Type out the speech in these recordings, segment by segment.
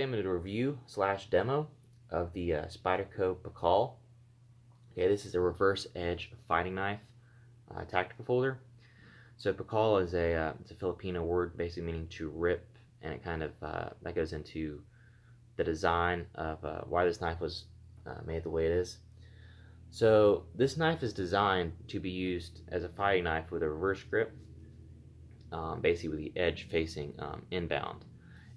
I'm going to review slash demo of the uh, Spyderco P'Kal. Okay, this is a reverse edge fighting knife uh, tactical folder. So Pakal is a uh, it's a Filipino word basically meaning to rip, and it kind of uh, that goes into the design of uh, why this knife was uh, made the way it is. So this knife is designed to be used as a fighting knife with a reverse grip, um, basically with the edge facing um, inbound.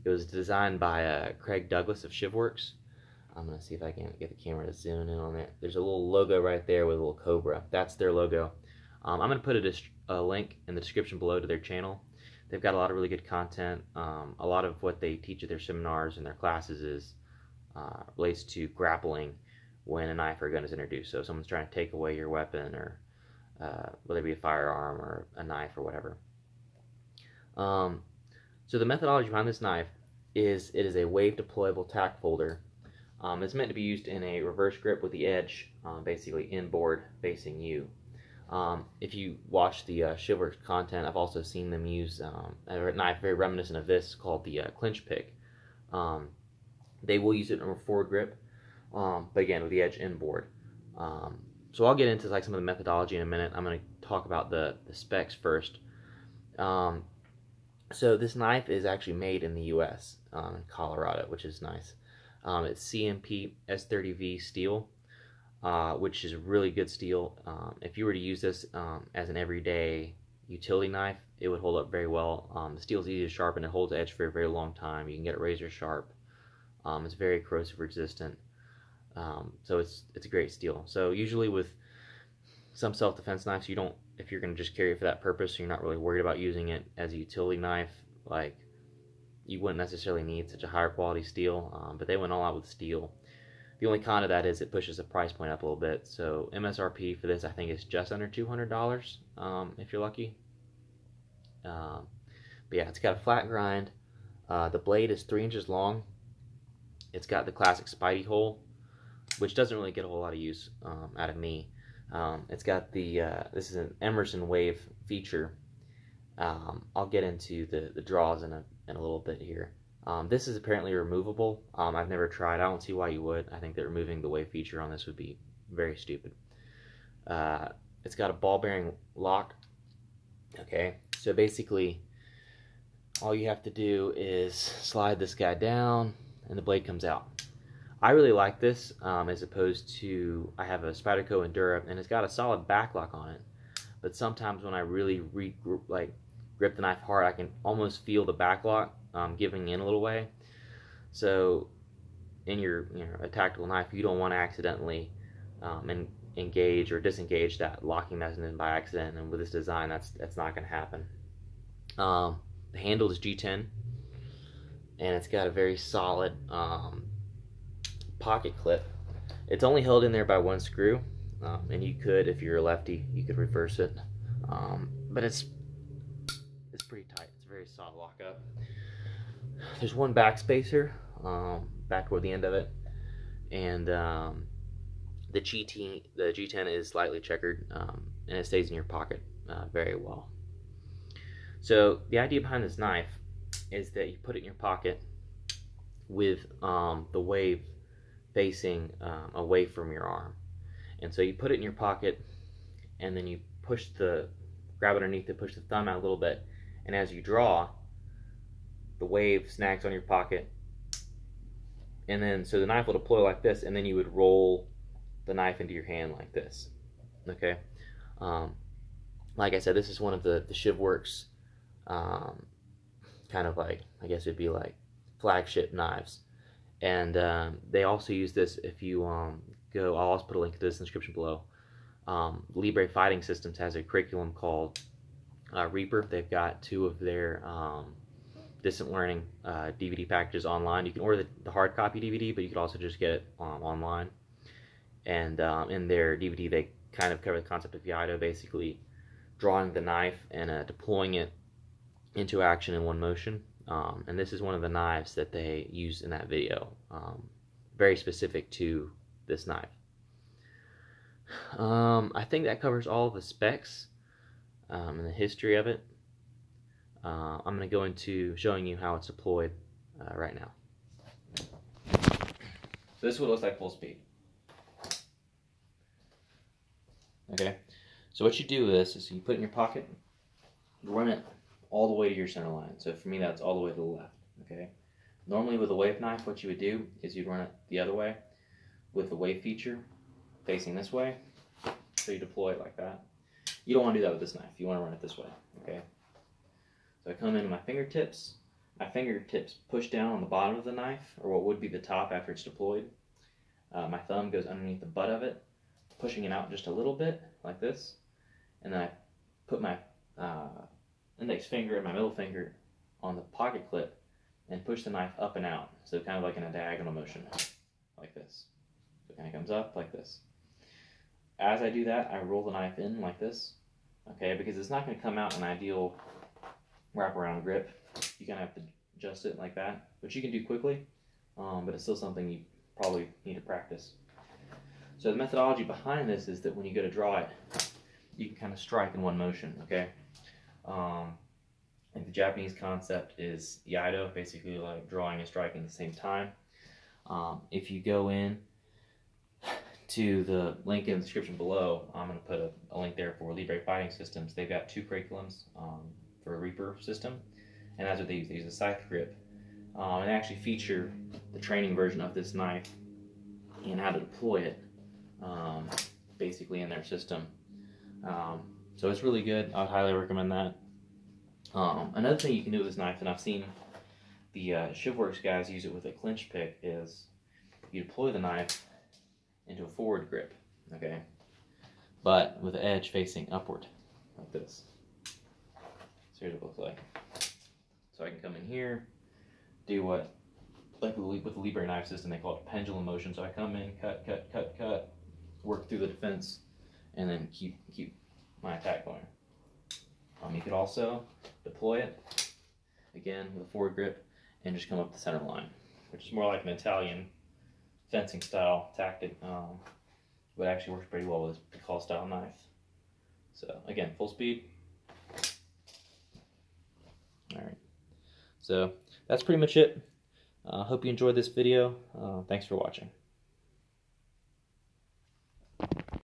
It was designed by uh, Craig Douglas of Shivworks. I'm going to see if I can get the camera to zoom in on it. There's a little logo right there with a little cobra. That's their logo. Um, I'm going to put a, a, link in the description below to their channel. They've got a lot of really good content. Um, a lot of what they teach at their seminars and their classes is uh, relates to grappling when a knife or a gun is introduced. So if someone's trying to take away your weapon or uh, whether it be a firearm or a knife or whatever. Um, so the methodology behind this knife is it is a wave deployable tack folder. Um, it's meant to be used in a reverse grip with the edge um, basically inboard facing you. Um, if you watch the uh, Shivworks content, I've also seen them use um, a knife very reminiscent of this called the uh, clinch pick. Um, they will use it in a forward grip, um, but again with the edge inboard. so I'll get into like some of the methodology in a minute. I'm going to talk about the, the specs first. Um, so this knife is actually made in the U.S. Um, in Colorado, which is nice. Um, it's CPM S30V steel, uh, which is really good steel. Um, if you were to use this um, as an everyday utility knife, it would hold up very well. Um, the steel is easy to sharpen. It holds edge for a very long time. You can get it razor sharp. Um, it's very corrosive resistant. so it's it's a great steel. So usually with some self-defense knives, you don't if you're going to just carry it for that purpose, you're not really worried about using it as a utility knife, like you wouldn't necessarily need such a higher quality steel, um, but they went all out with steel. The only con of that is it pushes the price point up a little bit. So MSRP for this, I think, is just under $200 um, if you're lucky. Um, but yeah, it's got a flat grind. Uh, the blade is three inches long. It's got the classic Spidey hole, which doesn't really get a whole lot of use um, out of me. Um, it's got the, uh, this is an Emerson Wave feature. Um, I'll get into the, the draws in a, in a little bit here. Um, this is apparently removable. Um, I've never tried. I don't see why you would. I think that removing the wave feature on this would be very stupid. Uh, it's got a ball bearing lock. Okay, so basically all you have to do is slide this guy down and the blade comes out. I really like this um, as opposed to I have a Spyderco Endura and it's got a solid backlock on it. But sometimes when I really re like grip the knife hard, I can almost feel the backlock um, giving in a little way. So in your you know, a tactical knife, you don't want to accidentally um, engage or disengage that locking mechanism by accident. And with this design, that's that's not going to happen. Um, the handle is G10, and it's got a very solid um, pocket clip. It's only held in there by one screw, um, and you could, if you're a lefty, you could reverse it. Um, but it's it's pretty tight. It's a very solid lockup. There's one back spacer um, back toward the end of it, and um, the GT the G10 is slightly checkered, um, and it stays in your pocket uh, very well. So the idea behind this knife is that you put it in your pocket with um, the wave facing um, away from your arm. And so you put it in your pocket and then you push the, grab it underneath it, push the thumb out a little bit. And as you draw, the wave snags on your pocket. And then, so the knife will deploy like this, and then you would roll the knife into your hand like this. Okay? Um, like I said, this is one of the, the Shivworks um, kind of like, I guess it'd be like flagship knives. And um, they also use this if you um, go, I'll also put a link to this in the description below. Um, Libre Fighting Systems has a curriculum called uh, Reaper. They've got two of their um, distant learning uh, DVD packages online. You can order the, the, hard copy DVD, but you can also just get it um, online. And um, in their DVD, they kind of cover the concept of Iaido, basically drawing the knife and uh, deploying it into action in one motion. Um, and this is one of the knives that they use in that video. Um, very specific to this knife. Um, I think that covers all the specs um, and the history of it. Uh, I'm going to go into showing you how it's deployed uh, right now. So this is what it looks like full speed. Okay, so what you do with this is you put it in your pocket, run it all the way to your center line. So for me, that's all the way to the left. Okay. Normally with a wave knife, what you would do is you'd run it the other way with the wave feature facing this way. So you deploy it like that. You don't want to do that with this knife. You want to run it this way. Okay. So I come into my fingertips. My fingertips push down on the bottom of the knife, or what would be the top after it's deployed. Uh, my thumb goes underneath the butt of it, pushing it out just a little bit, like this. And then I put my uh, index finger and my middle finger on the pocket clip and push the knife up and out. So kind of like in a diagonal motion, like this. So it kind of comes up like this. As I do that, I roll the knife in like this, okay, because it's not going to come out an ideal wraparound grip. You kind of have to adjust it like that, which you can do quickly, um, but it's still something you probably need to practice. So the methodology behind this is that when you go to draw it, you can kind of strike in one motion, okay? Um, the Japanese concept is Iaido, basically like drawing and striking at the same time. Um, if you go in to the link in the description below, I'm going to put a, a, link there for Libre Fighting Systems. They've got two curriculums um, for a Reaper system, and that's what they use. They use a scythe grip. Um, and actually feature the training version of this knife and how to deploy it um, basically in their system. So it's really good. I'd highly recommend that. Um, another thing you can do with this knife, and I've seen the uh, ShivWorks guys use it with a clinch pick, is you deploy the knife into a forward grip, okay? But with the edge facing upward, like this. So here's what it looks like. So I can come in here, do what, like with the Libre knife system, they call it pendulum motion. So I come in, cut, cut, cut, cut, work through the defense, and then keep keep my attack going. Um, you could also deploy it, again, with a forward grip, and just come up the center line, which is more like an Italian fencing style tactic, um, but actually works pretty well with this Pikal style knife. So again, full speed. All right, so that's pretty much it. I uh, hope you enjoyed this video. Uh, thanks for watching.